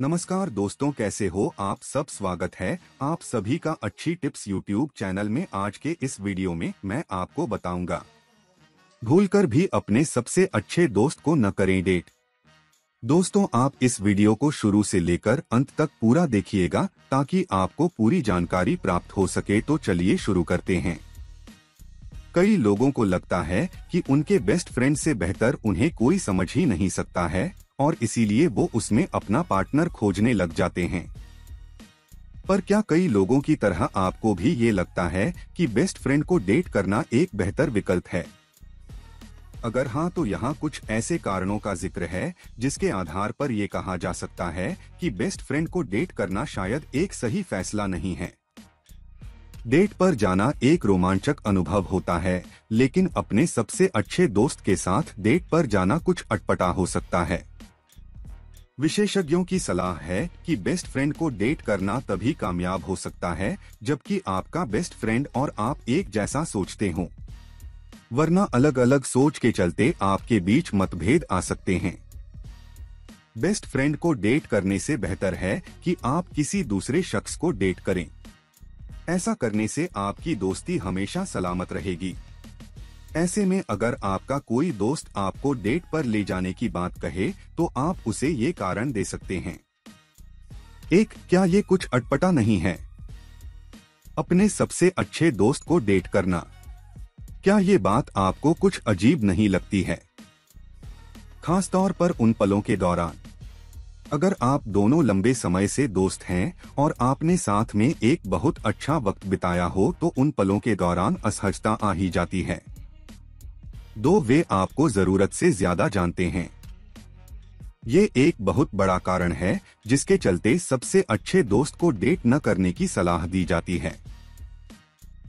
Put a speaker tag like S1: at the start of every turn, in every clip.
S1: नमस्कार दोस्तों, कैसे हो? आप सब स्वागत है आप सभी का अच्छी टिप्स यूट्यूब चैनल में आज के इस वीडियो में मैं आपको बताऊँगा। भूलकर भी अपने सबसे अच्छे दोस्त को न करें डेट। दोस्तों, आप इस वीडियो को शुरू से लेकर अंत तक पूरा देखिएगा ताकि आपको पूरी जानकारी प्राप्त हो सके तो चलिए शुरू करते हैं। कई लोगों को लगता है कि उनके बेस्ट फ्रेंड से बेहतर उन्हें कोई समझ ही नहीं सकता है। और इसीलिए वो उसमें अपना पार्टनर खोजने लग जाते हैं। पर क्या कई लोगों की तरह आपको भी ये लगता है कि बेस्ट फ्रेंड को डेट करना एक बेहतर विकल्प है? अगर हाँ तो यहाँ कुछ ऐसे कारणों का ज़िक्र है, जिसके आधार पर यह कहा जा सकता है कि बेस्ट फ्रेंड को डेट करना शायद एक सही फैसला नहीं है। डेट पर जाना एक रोमांचक अनुभव होता है, लेकिन अपने सबसे अच्छे दोस्त के साथ डेट पर जाना कुछ अटपटा हो सकता है। विशेषज्ञों की सलाह है कि बेस्ट फ्रेंड को डेट करना तभी कामयाब हो सकता है, जबकि आपका बेस्ट फ्रेंड और आप एक जैसा सोचते हो। वरना अलग अलग सोच के चलते आपके बीच मतभेद आ सकते हैं। बेस्ट फ्रेंड को डेट करने से बेहतर है कि आप किसी दूसरे शख्स को डेट करें। ऐसा करने से आपकी दोस्ती हमेशा सलामत रहेगी। ऐसे में अगर आपका कोई दोस्त आपको डेट पर ले जाने की बात कहे तो आप उसे ये कारण दे सकते हैं। एक, क्या ये कुछ अटपटा नहीं है? अपने सबसे अच्छे दोस्त को डेट करना। क्या ये बात आपको कुछ अजीब नहीं लगती है? खासतौर पर उन पलों के दौरान। अगर आप दोनों लंबे समय से दोस्त हैं और आपने साथ में एक बहुत अच्छा वक्त बिताया हो तो उन पलों के दौरान असहजता आ ही जाती है। दो वे आपको ज़रूरत से ज़्यादा जानते हैं। ये एक बहुत बड़ा कारण है, जिसके चलते सबसे अच्छे दोस्त को डेट न करने की सलाह दी जाती है।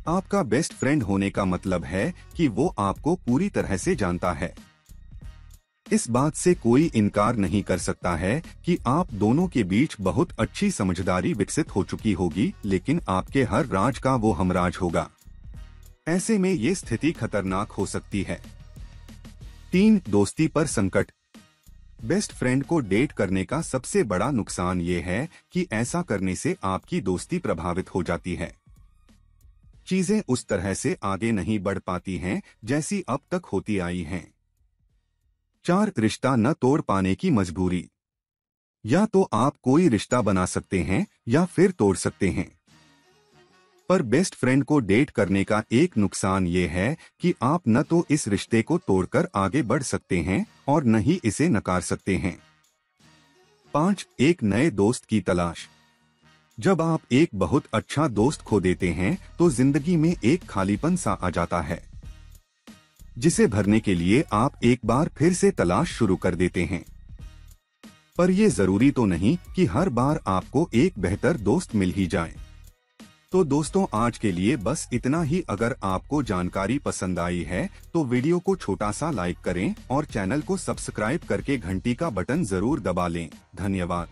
S1: आपका बेस्ट फ्रेंड होने का मतलब है कि वो आपको पूरी तरह से जानता है। इस बात से कोई इनकार नहीं कर सकता है कि आप दोनों के बीच बहुत अच्छी समझदारी विकसित हो चुकी होगी, लेकिन आपके हर राज का वो हमराज होगा। ऐसे में ये स्थिति खतरनाक हो सकती है। तीन दोस्ती पर संकट। बेस्ट फ्रेंड को डेट करने का सबसे बड़ा नुकसान ये है कि ऐसा करने से आपकी दोस्ती प्रभावित हो जाती है। चीज़ें उस तरह से आगे नहीं बढ़ पाती हैं जैसी अब तक होती आई हैं। चार, रिश्ता न तोड़ पाने की मजबूरी। या तो आप कोई रिश्ता बना सकते हैं या फिर तोड़ सकते हैं। पर बेस्ट फ्रेंड को डेट करने का एक नुकसान ये है कि आप न तो इस रिश्ते को तोड़कर आगे बढ़ सकते हैं और न ही इसे नकार सकते हैं। पाँच, एक नए दोस्त की तलाश। जब आप एक बहुत अच्छा दोस्त खो देते हैं तो ज़िंदगी में एक खालीपन सा आ जाता है, जिसे भरने के लिए आप एक बार फिर से तलाश शुरू कर देते हैं। पर यह ज़रूरी तो नहीं कि हर बार आपको एक बेहतर दोस्त मिल ही जाए। तो दोस्तों, आज के लिए बस इतना ही। अगर आपको जानकारी पसंद आई है तो वीडियो को छोटा सा लाइक करें और चैनल को सब्सक्राइब करके घंटी का बटन ज़रूर दबा लें। धन्यवाद।